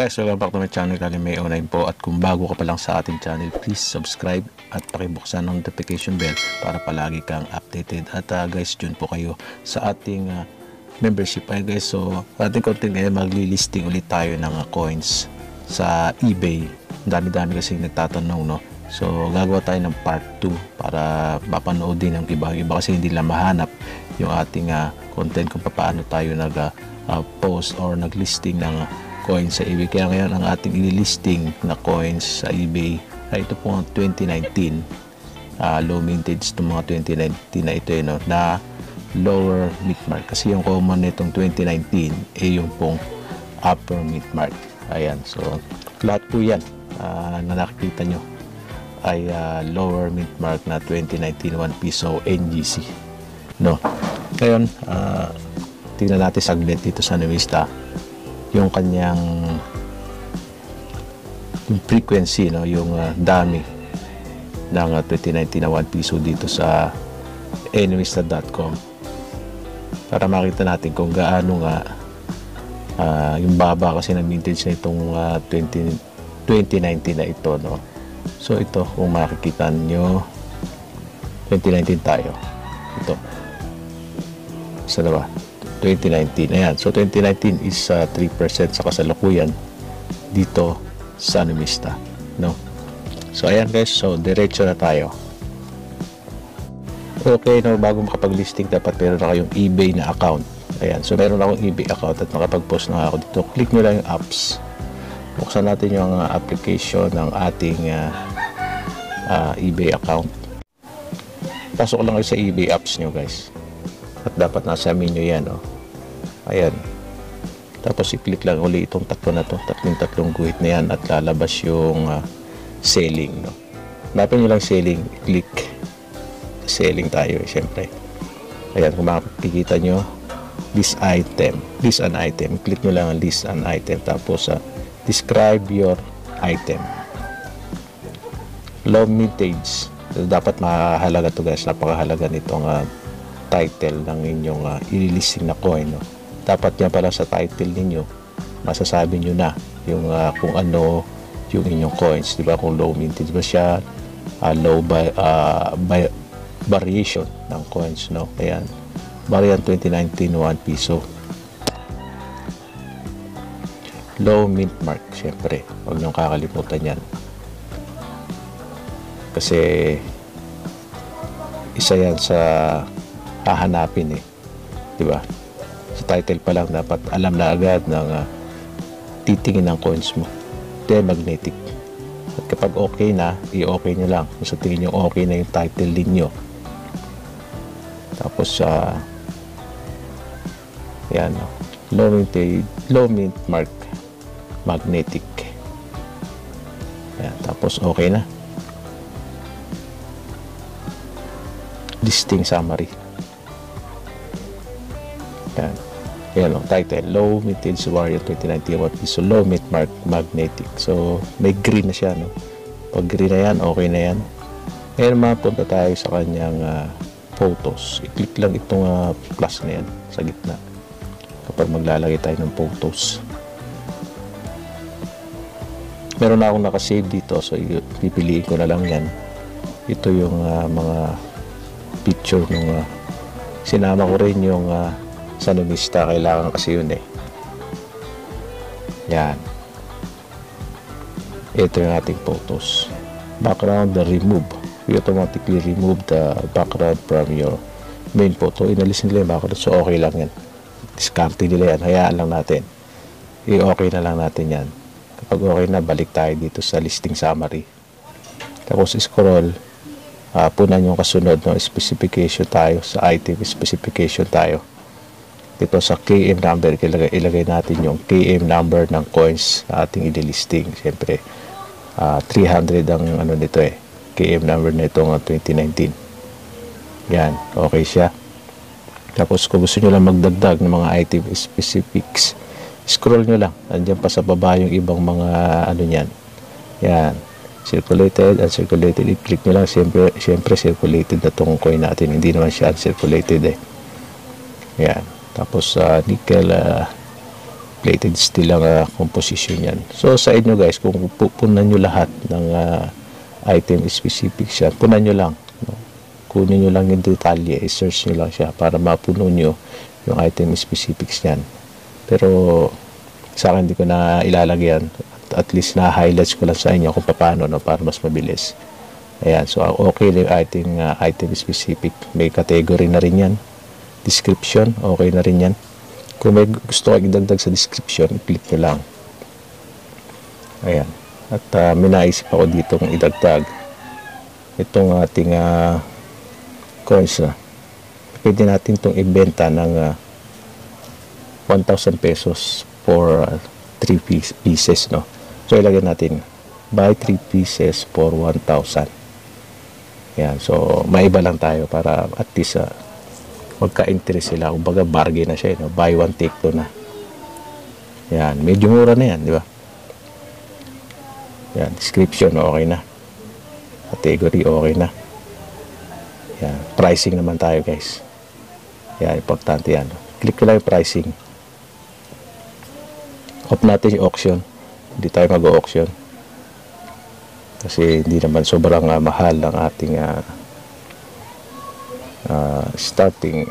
Guys, welcome back to my channel Kalimay Online po at kung bago ka pa lang sa ating channel, please subscribe at pakibuksan ang notification bell para palagi kang updated. At uh, guys, dyan po kayo sa ating uh, membership. Ay guys, so ating content ngayon, magli-listing ulit tayo ng uh, coins sa eBay. Ang dami-dami kasi nagtatanong, no? So, gagawa tayo ng part 2 para mapanood din ng iba. Iba kasi hindi lang mahanap yung ating uh, content kung paano tayo nag uh, post or nag-listing ng uh, coins sa eBay. Kaya ngayon ang ating ililisting na coins sa eBay ay ito po ang 2019 uh, low vintage itong mga 2019 na ito yun, no, na lower mid mark. Kasi yung common nitong 2019 ay yung pong upper mid mark. Ayan, so lahat po yan uh, na nakikita nyo ay uh, lower mid mark na 2019 1 piso NGC. No. Ngayon, uh, tingnan natin saglit dito sa Nuista yung kanyang yung frequency no? Yung uh, dami ng uh, 2019 na 1 piso dito sa enemista.com para makita natin kung gaano nga uh, yung baba kasi ng vintage na itong uh, 20, 2019 na ito no? So ito kung makikita nyo 2019 tayo. Ito. Sa ba 2019. Ayan. So, 2019 is uh, 3% sa kasalukuyan dito sa Numista. No? So, ayan guys. So, diretso na tayo. Okay, no, bago makapag-listing, dapat meron na kayong eBay na account. Ayan. So, meron akong eBay account at nakapag-post na ako dito. Click nyo lang yung apps. Buksan natin yung uh, application ng ating uh, uh, eBay account. Pasok lang kayo sa eBay apps nyo, guys at dapat nasa menu yan oh. ayan. Tapos i-click lang uli itong tatlo na to. Tatlong tatlong guhit na yan at lalabas yung uh, selling no? Hanapin nyo lang selling. Click selling tayo eh, syempre. Ayan kung makikita nyo this item. This an item. Click nyo lang ang list an item. Tapos uh, describe your item. Low mintage. Dapat mahalaga to guys. Napakahalaga nitong uh, title ng inyong uh, ililisting na coin. No? Dapat yan pala sa title ninyo, masasabi nyo na yung uh, kung ano yung inyong coins. Di ba? Kung low mintage ba siya, uh, low by, uh, by variation ng coins. No? Ayan. Variant 2019, 1 piso. Low mint mark, syempre. Huwag niyong kakalimutan yan. Kasi isa yan sa hahanapin eh. 'Di ba? Sa title pa lang dapat alam na agad ng uh, titingin ng coins mo. Then magnetic. At kapag okay na, i-okay nyo lang. Kung sa tingin nyo okay na yung title ninyo. Tapos uh, yan, low mint, low mint mark magnetic. Yan, tapos okay na. Listing summary. Yan o, title. Low Vintage Warrior 2091 So, low mint mark magnetic. So, may green na siya, no? Pag green na yan, okay na yan. Ngayon, mapunta tayo sa kanyang uh, photos. I-click lang itong uh, plus na yan sa gitna. Kapag maglalagay tayo ng photos. Meron na akong nakasave dito. So, pipiliin ko na lang yan. Ito yung uh, mga picture ng uh, sinama ko rin yung uh, sa numista kailangan kasi yun eh. Yan. Ito yung ating photos. Background the remove. We automatically remove the background from your main photo. Inalis nila yung background so okay lang yan. Discard nila yan. Hayaan lang natin. I-okay na lang natin yan. Kapag okay na balik tayo dito sa listing summary. Tapos scroll. Uh, punan yung kasunod no? Specification tayo. Sa item specification tayo dito sa KM number ilagay, ilagay natin yung KM number ng coins na ating ililisting. Siyempre uh, ah, 300 ang ano nito eh KM number nito ng 2019 yan okay siya. Tapos kung gusto nyo lang magdagdag ng mga item specifics scroll nyo lang. Andyan pa sa baba yung ibang mga ano nyan yan circulated uncirculated. I-click nyo lang. Siyempre, siyempre circulated na tong coin natin. Hindi naman siya uncirculated eh. Yan tapos uh, nickel uh, plated steel ang ah, composition yan. So sa inyo guys, kung pupunan nyo lahat ng ah, item specifics yan, punan nyo lang. No? Kunin nyo lang yung detalye, i-search nyo lang siya para mapuno nyo yung item specifics yan. Pero sa akin hindi ko na ilalagyan. At, at least na highlights ko lang sa inyo kung paano no, para mas mabilis. Ayan, so ah, okay yung ating ah, item specific. May category na rin yan. Description, okay na rin yan. Kung may gusto kayo idagdag sa description, i-click nyo lang. Ayan. At uh, may naisip ako dito kung idagdag itong ating uh, coins na. Pwede natin itong ibenta ng uh, 1,000 pesos for 3 uh, piece, pieces. No? So, ilagay natin buy 3 pieces for 1,000. Yan. So, maiba lang tayo para at least uh, magka-interest sila. Kumbaga, bargain na siya. Eh, no? Buy one, take two na. Yan. Medyo mura na yan, di ba? Yan. Description, okay na. Category, okay na. Yan. Pricing naman tayo, guys. Yan. Importante yan. Click ko lang yung pricing. Off natin yung auction. Hindi tayo mag-auction. Kasi hindi naman sobrang uh, mahal ang ating uh, uh, starting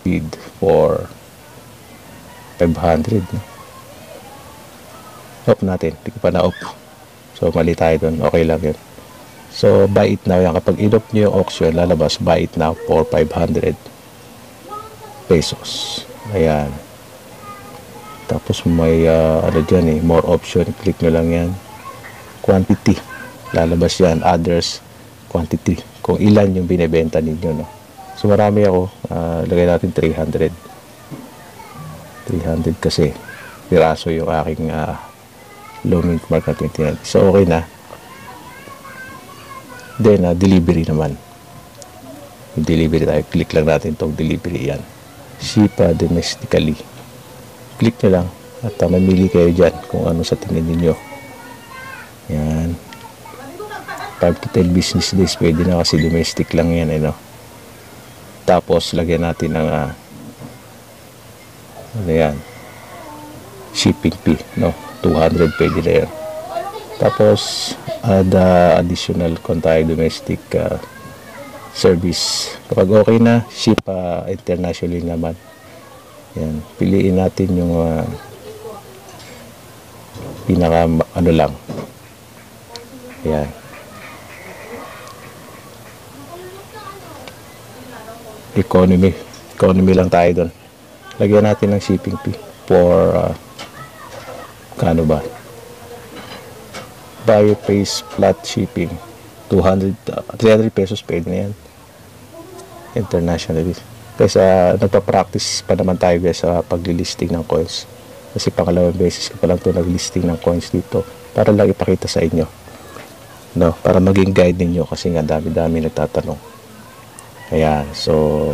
bid for 500 no? off natin hindi ko pa na off so mali tayo dun. Okay lang yun. So buy it now. Yan kapag in-off nyo yung auction lalabas buy it now for 500 pesos. Ayan. Tapos may uh, ano dyan eh more option. Click nyo lang yan. Quantity. Lalabas yan. Others quantity. Kung ilan yung binebenta ninyo no So marami ako, uh, lagay natin 300. 300 kasi piraso yung aking uh, low mint mark na 29. So okay na. Then uh, delivery naman. Yung delivery tayo, click lang natin tong delivery yan. Shipa domestically. Click nyo lang at uh, mamili kayo dyan kung ano sa tingin ninyo. Yan. 5 to 10 business days pwede na kasi domestic lang yan eh no tapos lagyan natin ng uh, ano yan? Shipping fee no? 200 pwede na yan tapos add uh, additional contact domestic uh, service. Kapag okay na ship uh, internationally naman. Yan. Piliin natin yung uh, pinaka ano lang. Yan economy. Economy lang tayo doon. Lagyan natin ng shipping fee for uh, kano ba? Bio pays flat shipping. 200 uh, 300 pesos pwede na yan. Internationally. Kasi uh, nagpa-practice pa naman tayo guys sa paglilisting ng coins. Kasi pangalawang beses ko pa lang ito naglisting ng coins dito para lang ipakita sa inyo. No para maging guide ninyo kasi nga dami-dami nagtatanong Ayan, so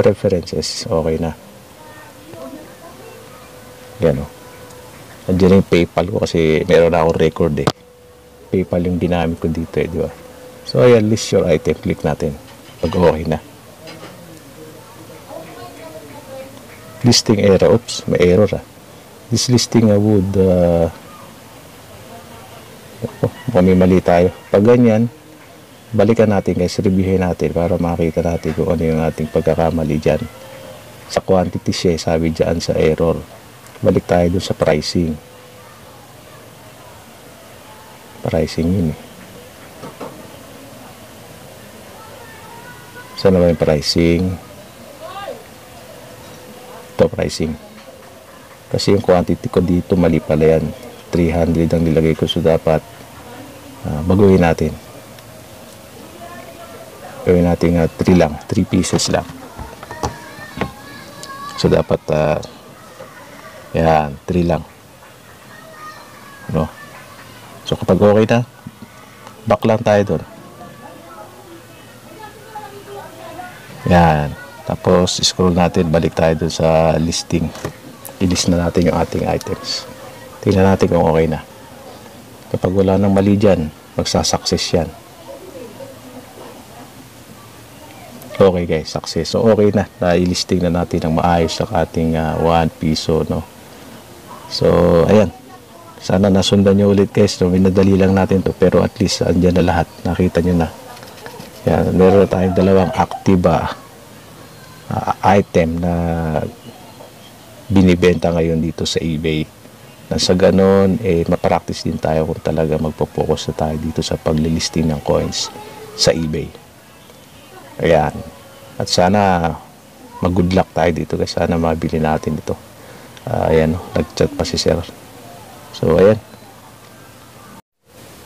preferences, okay na. Yan o. Oh. Andiyan yung PayPal ko kasi meron na akong record eh. PayPal yung ginamit ko dito eh, di ba? So ayan, list your item. Click natin. Pag okay na. Listing error. Oops, may error ah. This listing uh, would uh, oh, may mali tayo. Pag ganyan, balikan natin guys, reviewin natin para makita natin kung ano yung ating pagkakamali dyan. Sa quantity siya, sabi dyan sa error. Balik tayo dun sa pricing. Pricing yun eh. Saan naman yung pricing? Ito pricing. Kasi yung quantity ko dito mali pala yan. 300 ang nilagay ko so dapat uh, baguhin natin gawin natin uh, 3 lang 3 pieces lang. So dapat uh, yan 3 lang. No so kapag okay na back lang tayo doon yan. Tapos scroll natin balik tayo doon sa listing. I-list na natin yung ating items. Tingnan natin kung okay na. Kapag wala nang mali dyan magsasuccess yan Okay guys, success. So okay na. Na-listing na natin ng maayos sa ating uh, 1 piso no. So, ayan. Sana nasundan nyo ulit guys. No? Minadali lang natin to pero at least andyan na lahat. Nakita nyo na. Yan, meron tayong dalawang active ah, ah, item na binibenta ngayon dito sa eBay. Na sa ganon, eh, mapractice din tayo kung talaga magpo-focus na tayo dito sa paglilisting ng coins sa eBay. Ayan. At sana mag-good luck tayo dito guys. Sana mabili natin ito. Ah, ayan, nag-chat pa si sir. So, ayan.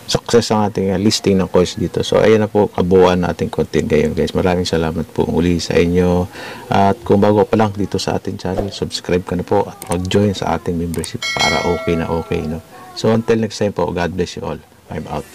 Success ang ating ah, listing ng coins dito. So, ayan na po kabuuan nating content ngayon guys. Maraming salamat po muli sa inyo. At kung bago pa lang dito sa ating channel, subscribe ka na po at mag-join sa ating membership para okay na okay. No? So, until next time po, God bless you all. I'm out.